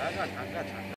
来干啥干啥